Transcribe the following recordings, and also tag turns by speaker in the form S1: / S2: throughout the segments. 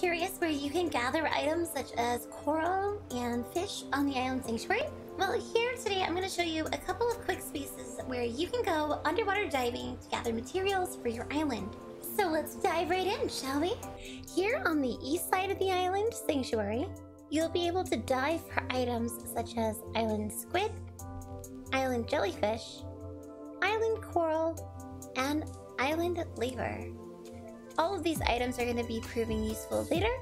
S1: curious where you can gather items such as coral and fish on the island sanctuary? Well, here today I'm going to show you a couple of quick spaces where you can go underwater diving to gather materials for your island. So let's dive right in, shall we? Here on the east side of the island sanctuary, you'll be able to dive for items such as island squid, island jellyfish, island coral, and island laver. All of these items are going to be proving useful later.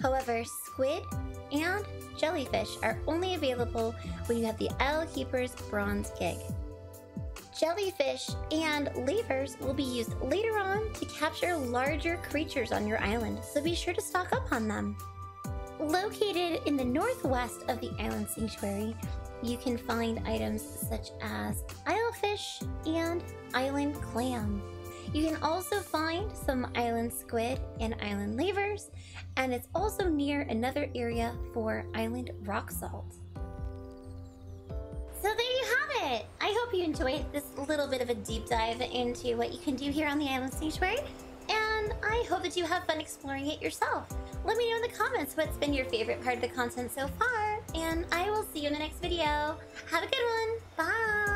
S1: However, squid and jellyfish are only available when you have the Isle Keeper's Bronze Gig. Jellyfish and lavers will be used later on to capture larger creatures on your island, so be sure to stock up on them. Located in the northwest of the island sanctuary, you can find items such as islefish and island clam. You can also find some island squid and island lavers, and it's also near another area for island rock salt. So there you have it! I hope you enjoyed this little bit of a deep dive into what you can do here on the island sanctuary, and I hope that you have fun exploring it yourself. Let me know in the comments what's been your favorite part of the content so far, and I will see you in the next video. Have a good one! Bye!